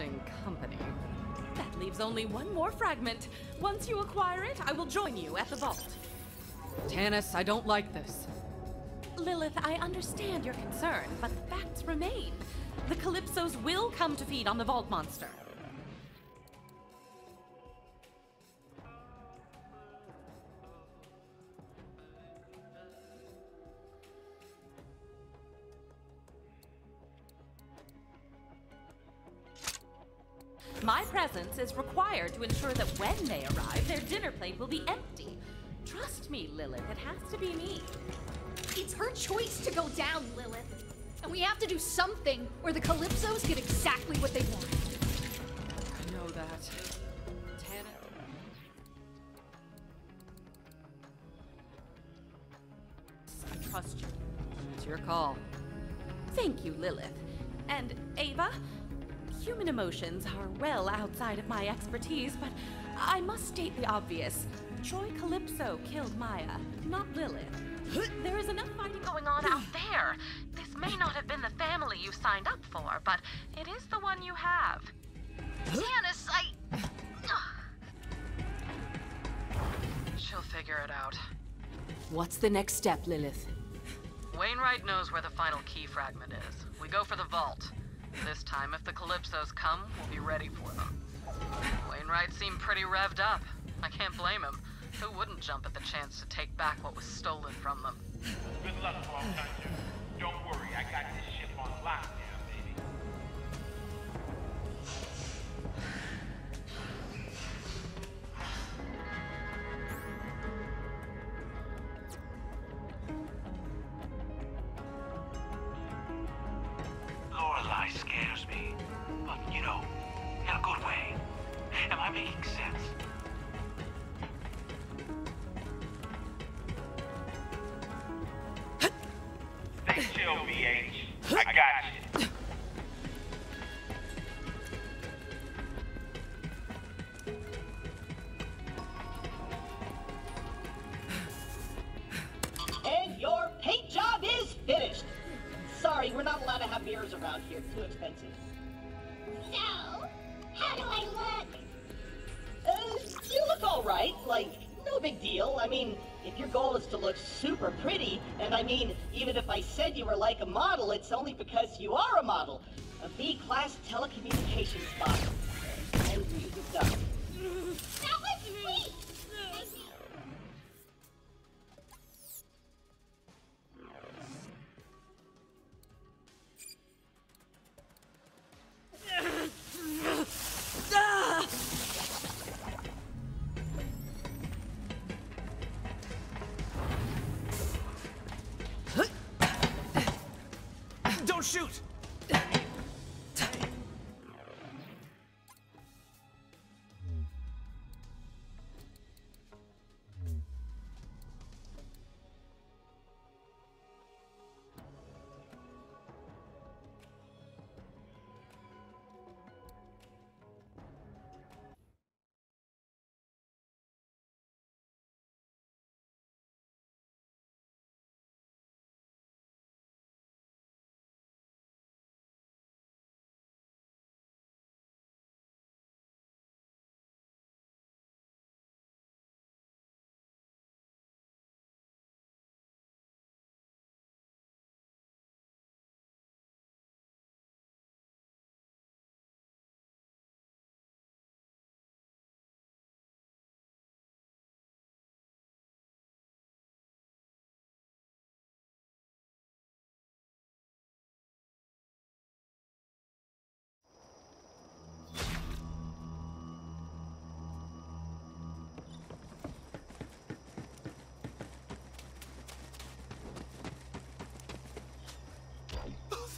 interesting company. That leaves only one more fragment. Once you acquire it, I will join you at the vault. Tannis, I don't like this. Lilith, I understand your concern, but the facts remain. The Calypsos will come to feed on the Vault Monster. Is to ensure that when they arrive, their dinner plate will be empty. Trust me, Lilith, it has to be me. It's her choice to go down, Lilith. And we have to do something, or the Calypsos get exactly what they want. I know that. Tana... I trust you. It's your call. Thank you, Lilith. And Ava, human emotions are well outside of my expertise, but I must state the obvious. Troy Calypso killed Maya, not Lilith. There is enough fighting going on out there. This may not have been the family you signed up for, but it is the one you have. Janice, I. She'll figure it out. What's the next step, Lilith? Wainwright knows where the final key fragment is. We go for the vault. This time, if the Calypsos come, we'll be ready for them. Wainwright seemed pretty revved up. I can't blame him. Who wouldn't jump at the chance to take back what was stolen from them? Good luck, Hunter. Don't worry, I got this ship on lockdown, around here. Too expensive. So, how do I look? Uh, you look all right. Like, no big deal. I mean, if your goal is to look super pretty, and I mean, even if I said you were like a model, it's only because you are a model. A B-class telecommunications spot. And you've done. That was sweet!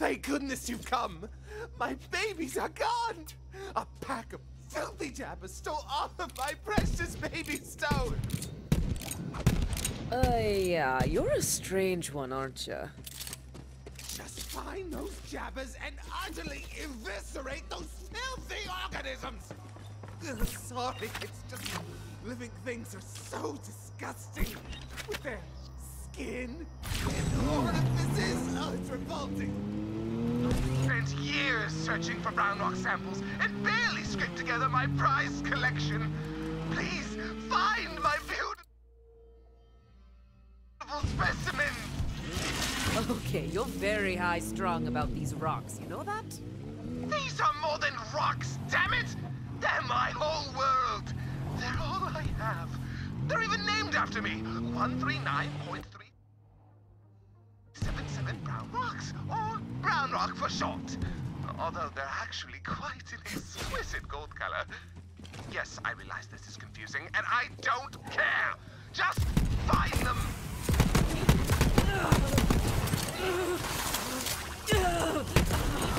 Thank goodness you've come. My babies are gone. A pack of filthy jabbers stole all of my precious baby stones. Uh, yeah, you're a strange one, aren't you? Just find those jabbers and utterly eviscerate those filthy organisms. Ugh, Sorry, it's just living things are so disgusting with their skin and orifices. Oh, it's revolting. Spent years searching for brown rock samples and barely scraped together my prize collection. Please find my beautiful specimen. Okay, you're very high strung about these rocks, you know that? These are more than rocks, damn it! They're my whole world. They're all I have. They're even named after me. 139.377 brown rocks, or brown rock for short. Although they're actually quite an exquisite gold color. Yes, I realize this is confusing, and I don't care. Just find them. Drawn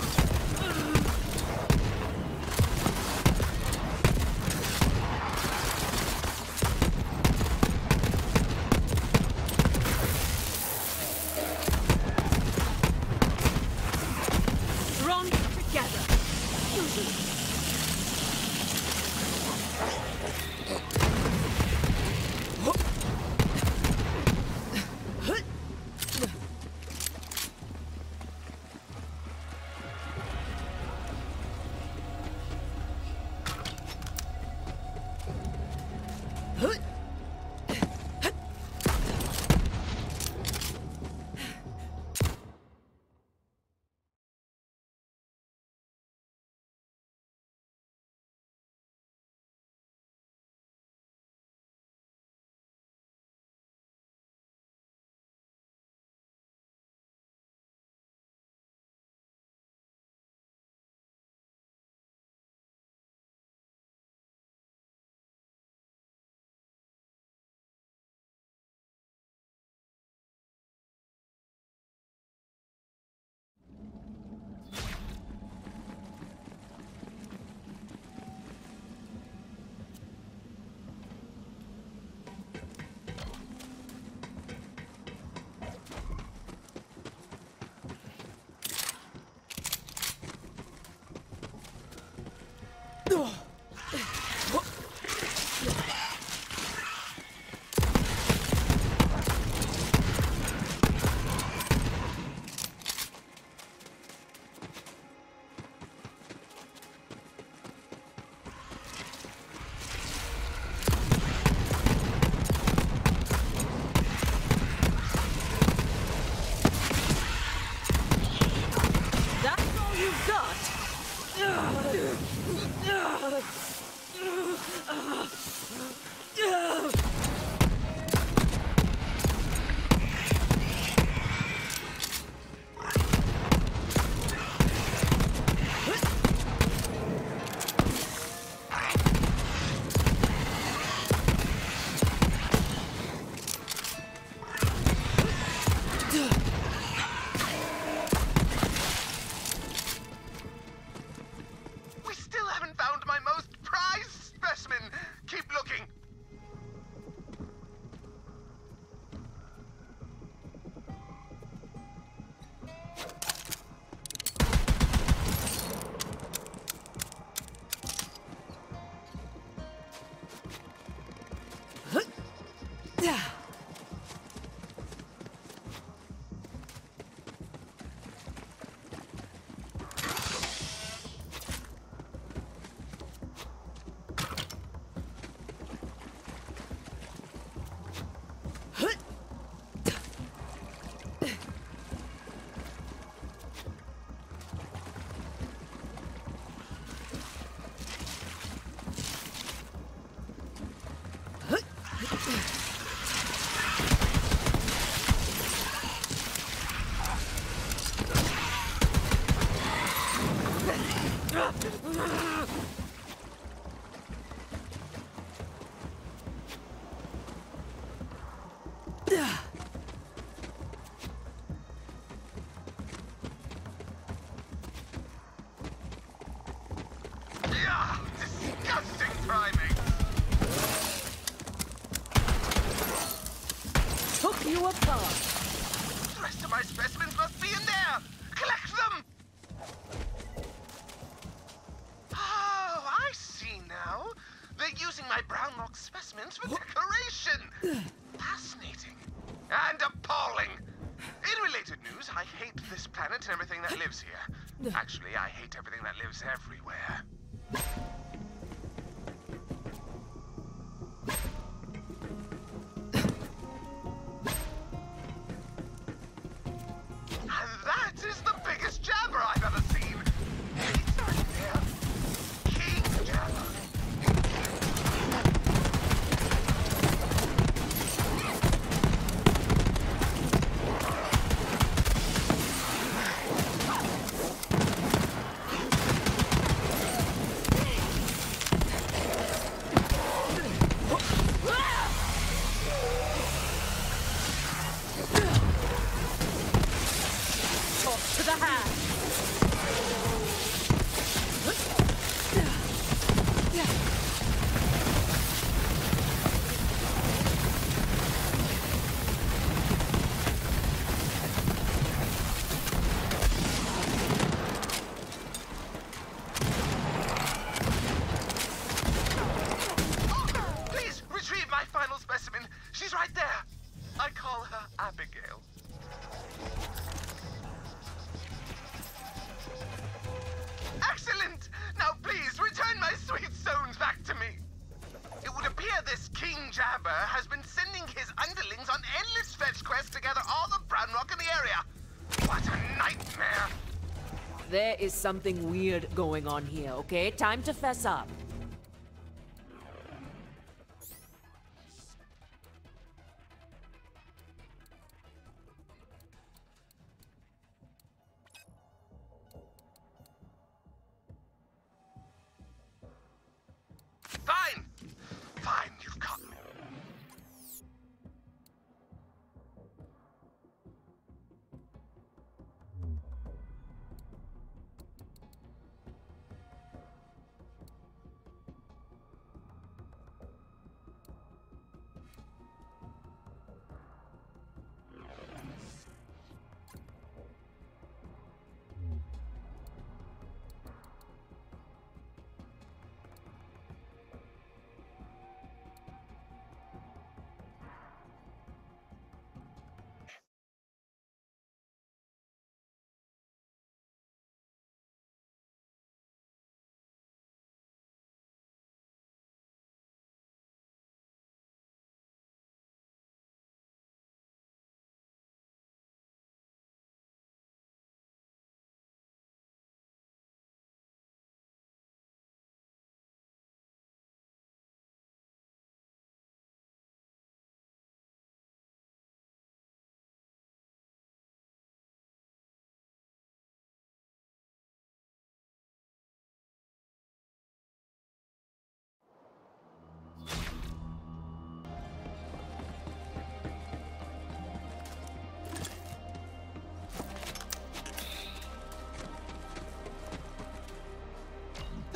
Ah! There is something weird going on here, okay? Time to fess up.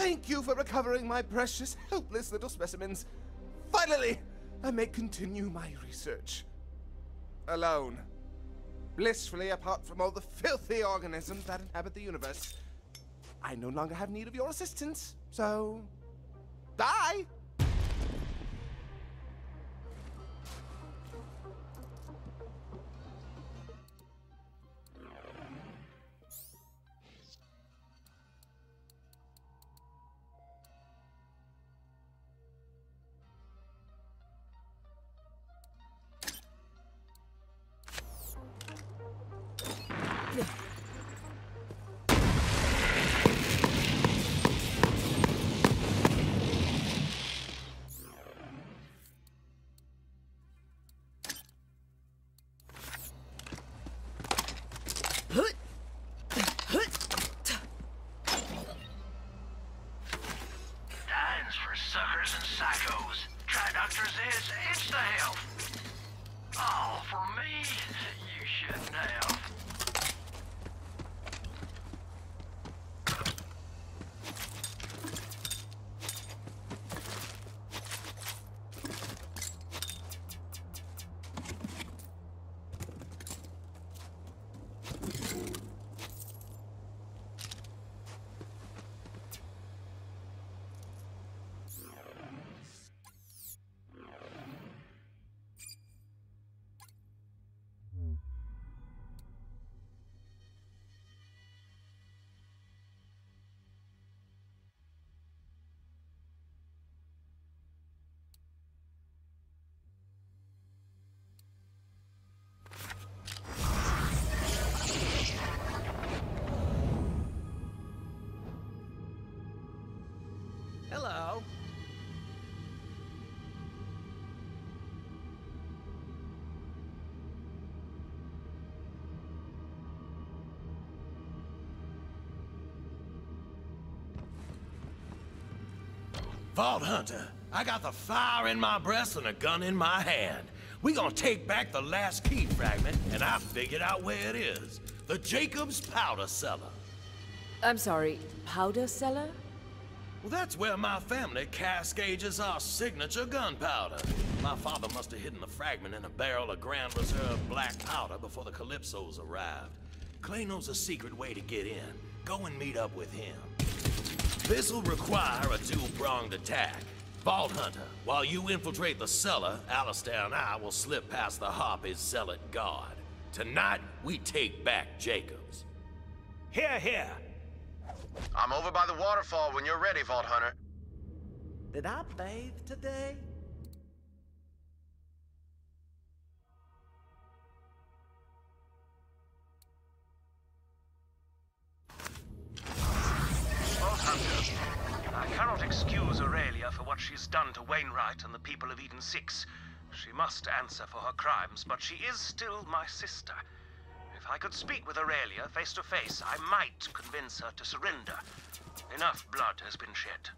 Thank you for recovering my precious, helpless little specimens. Finally, I may continue my research. Alone. Blissfully apart from all the filthy organisms that inhabit the universe. I no longer have need of your assistance, so. Bye! Vault Hunter, I got the fire in my breast and a gun in my hand. We gonna take back the last key fragment, and I figured out where it is. The Jacobs Powder Cellar. I'm sorry, powder cellar? Well, that's where my family cascades our signature gunpowder. My father must have hidden the fragment in a barrel of Grand Reserve black powder before the Calypsos arrived. Clay knows a secret way to get in. Go and meet up with him. This'll require a dual-pronged attack. Vault Hunter, while you infiltrate the cellar, Alistair and I will slip past the Harpy's zealot guard. Tonight, we take back Jacobs. Here, here. I'm over by the waterfall when you're ready, Vault Hunter. Did I bathe today? Vault Hunter, I cannot excuse Aurelia for what she's done to Wainwright and the people of Eden 6. She must answer for her crimes, but she is still my sister. If I could speak with Aurelia face to face, I might convince her to surrender. Enough blood has been shed.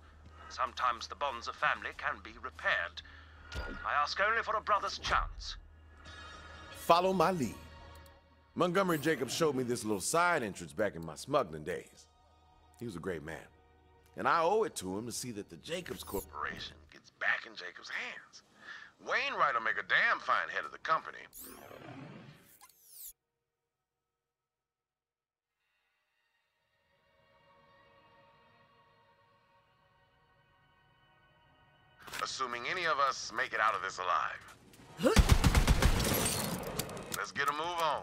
Sometimes the bonds of family can be repaired. I ask only for a brother's chance. Follow my lead. Montgomery Jacobs showed me this little side entrance back in my smuggling days. He was a great man. And I owe it to him to see that the Jacobs Corporation gets back in Jacobs' hands. Wainwright will make a damn fine head of the company. Assuming any of us make it out of this alive. Let's get a move on.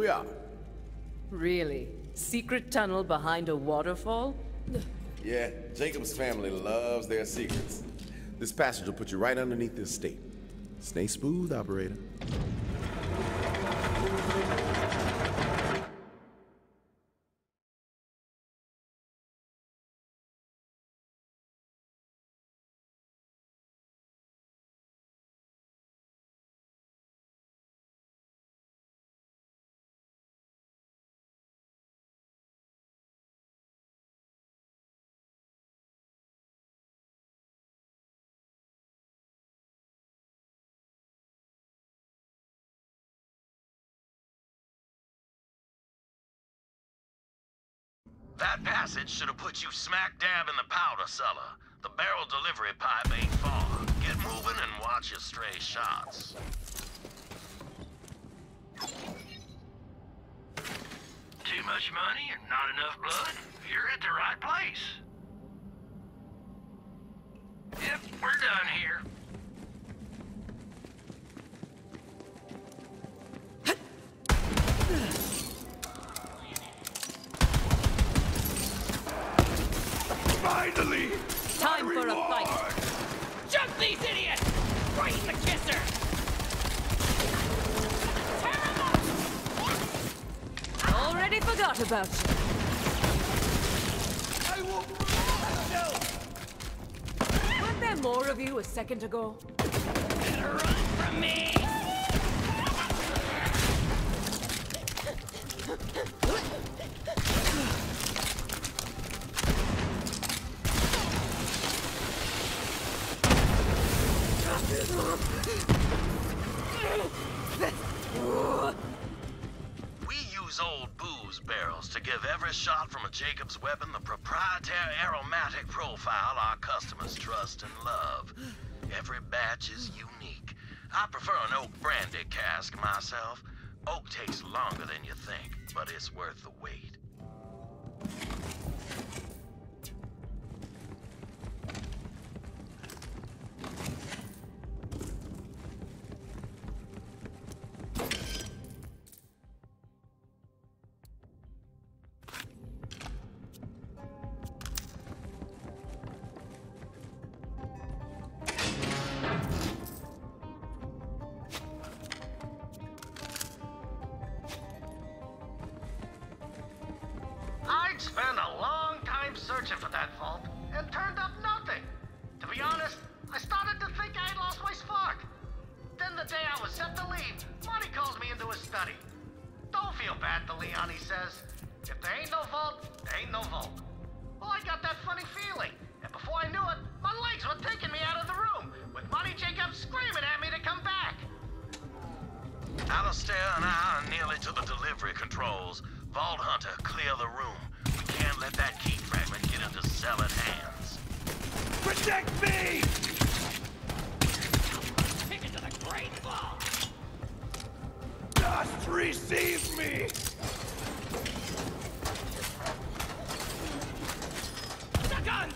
We are. Really? Secret tunnel behind a waterfall? Yeah, Jacob's family loves their secrets. This passage will put you right underneath this estate. Stay smooth, operator. That passage should have put you smack dab in the powder cellar. The barrel delivery pipe ain't far. Get moving and watch your stray shots. Too much money and not enough blood? You're at the right place. Yep, we're done here. Finally! Time for a fight. Jump these idiots! Right in the kisser! Already forgot about you. I will... Weren't there more of you a second ago? Better run from me! We use old booze barrels to give every shot from a Jacobs weapon the proprietary aromatic profile our customers trust and love. Every batch is unique. I prefer an oak brandy cask myself. Oak takes longer than you think, but it's worth the wait.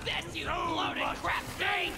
This, you bloated crap thing!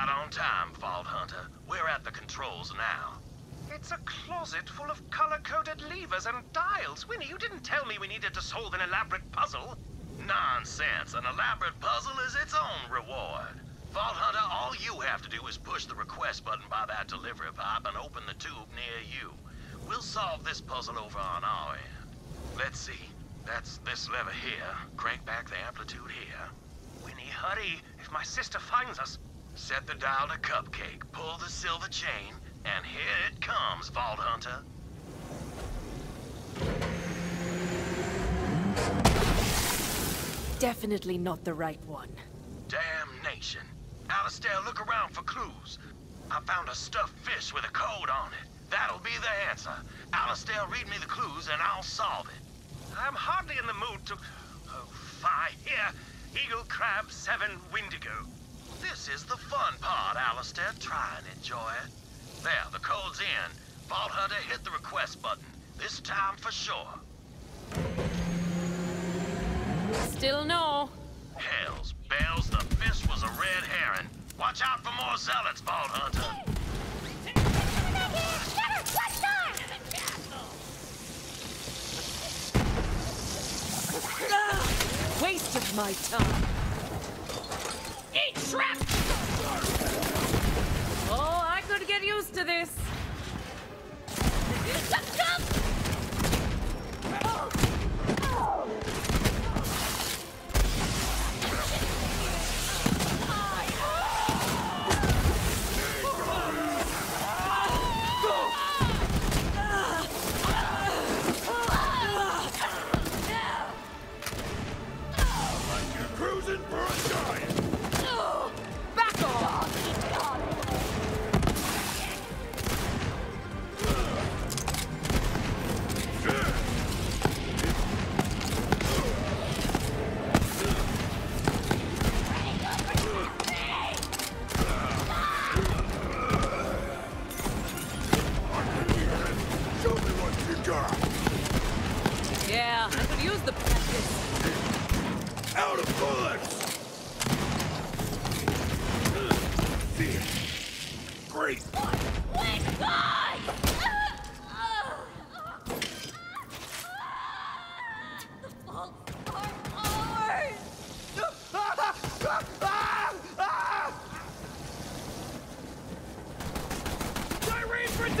Right on time, Vault Hunter. We're at the controls now. It's a closet full of color-coded levers and dials. Winnie, you didn't tell me we needed to solve an elaborate puzzle. Nonsense. An elaborate puzzle is its own reward. Vault Hunter, all you have to do is push the request button by that delivery pipe and open the tube near you. We'll solve this puzzle over on our end. Let's see. That's this lever here. Crank back the amplitude here. Winnie, hurry. If my sister finds us... Set the dial to Cupcake, pull the silver chain, and here it comes, Vault Hunter. Definitely not the right one. Damnation. Alistair, look around for clues. I found a stuffed fish with a code on it. That'll be the answer. Alistair, read me the clues and I'll solve it. I'm hardly in the mood to... Oh, fie. Here, Eagle Crab 7 Windigo. This is the fun part, Alistair. Try and enjoy it. There, the code's in. Vault Hunter, hit the request button. This time for sure. Still no. Hells, bells, the fish was a red herring. Watch out for more zealots, Vault Hunter. Waste of my time. Oh, I could get used to this. You're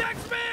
Tyreen protects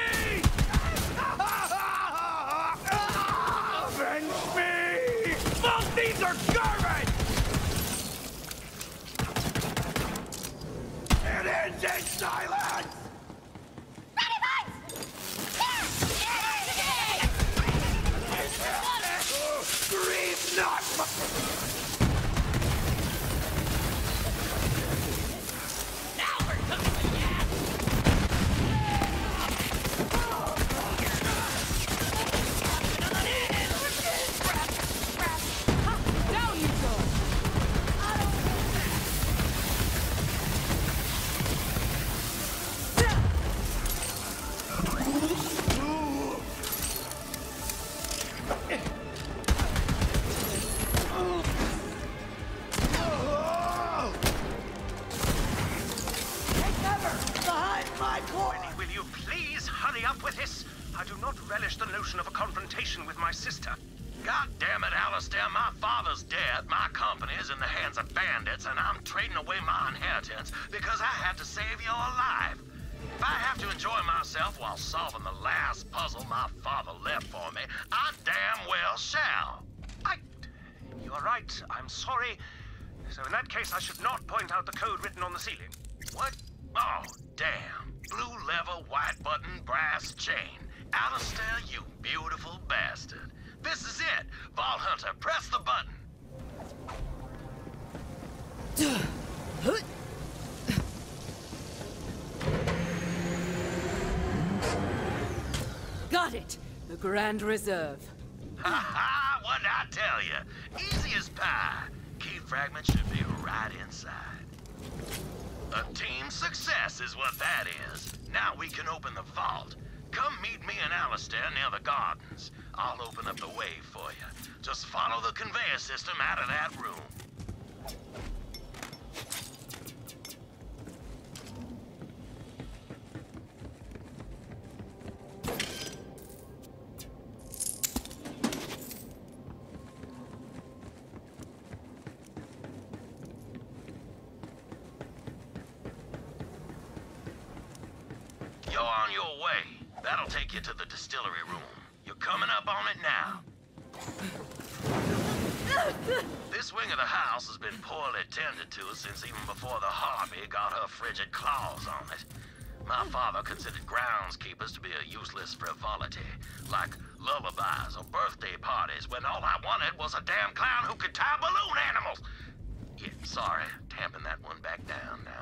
damn it, Alistair, my father's dead, my company is in the hands of bandits, and I'm trading away my inheritance because I had to save your life. If I have to enjoy myself while solving the last puzzle my father left for me, I damn well shall. I... You are right. I'm sorry. So in that case, I should not point out the code written on the ceiling. What? Oh, damn. Blue lever, white button, brass chain. Alistair, you beautiful bastard. This is it. Vault Hunter, press the button. Got it! The Grand Reserve. Ha ha! What'd I tell you? Easy as pie. Key fragment should be right inside. A team success is what that is. Now we can open the vault. Come meet me and Alistair near the gardens. I'll open up the way for you. Just follow the conveyor system out of that room. You're on your way. That'll take you to the distillery room. Coming up on it now. This wing of the house has been poorly tended to since even before the Harpy got her frigid claws on it. My father considered groundskeepers to be a useless frivolity, like lullabies or birthday parties, when all I wanted was a damn clown who could tie balloon animals. Yeah, sorry, tamping that one back down now.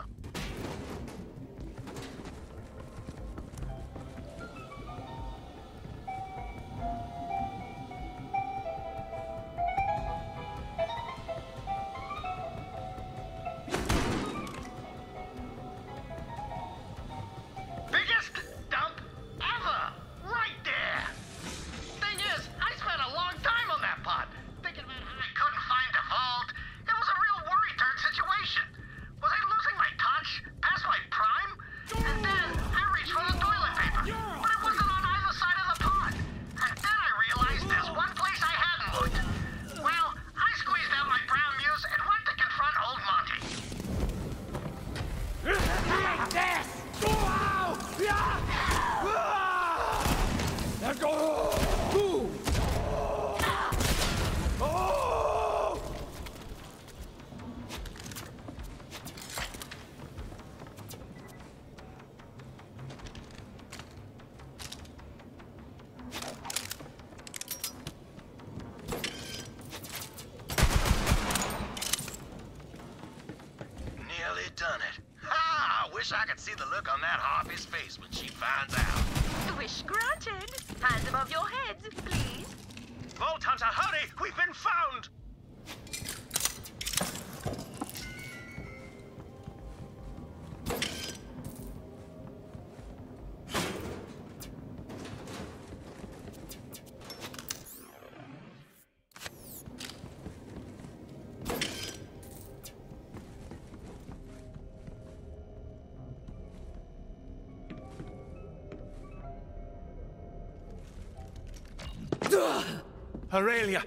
Aurelia,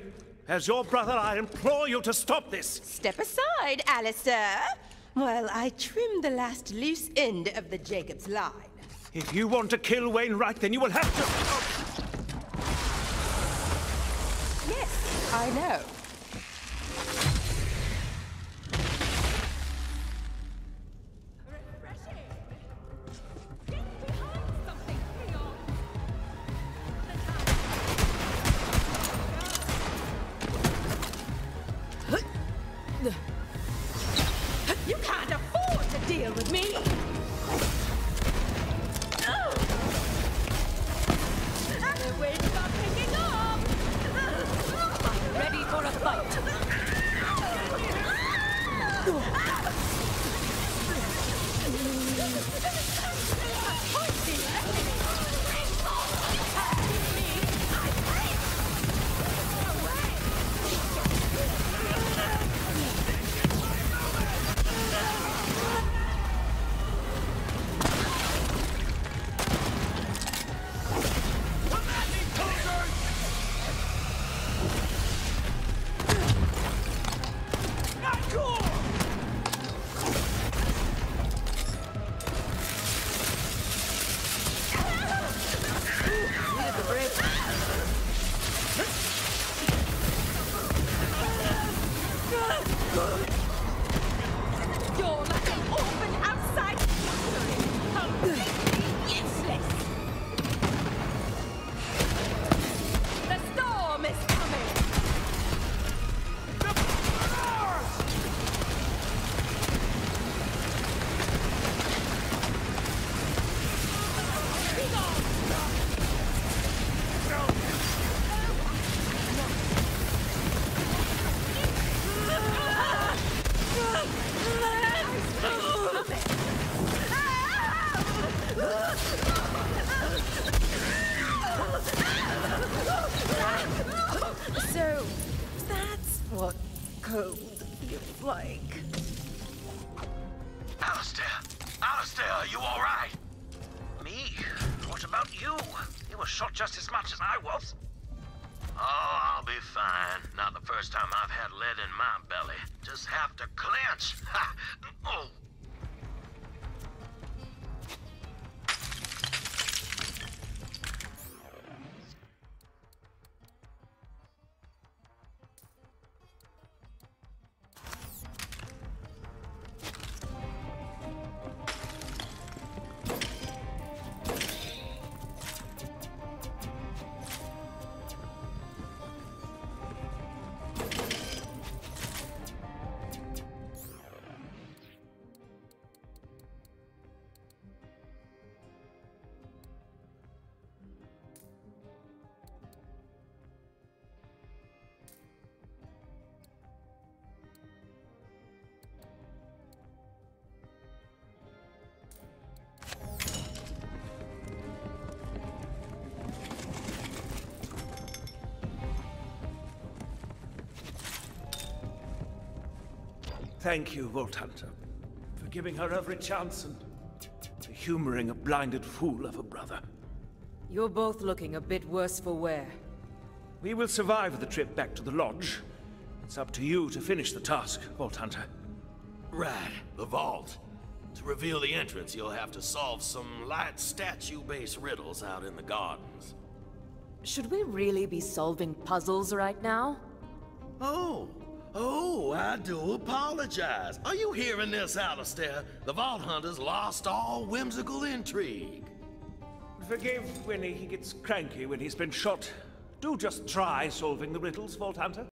as your brother, I implore you to stop this. Step aside, Alistair, while I trim the last loose end of the Jakobs line. If you want to kill Wainwright, then you will have to. Yes, I know. Thank you, Vault Hunter, for giving her every chance and for humoring a blinded fool of a brother. You're both looking a bit worse for wear. We will survive the trip back to the lodge. It's up to you to finish the task, Vault Hunter. Right, the vault. To reveal the entrance, you'll have to solve some light statue-based riddles out in the gardens. Should we really be solving puzzles right now? Oh, oh, I do apologize. Are you hearing this, Alistair? The Vault Hunters lost all whimsical intrigue. Forgive Winnie, he gets cranky when he's been shot. Do just try solving the riddles, Vault Hunter.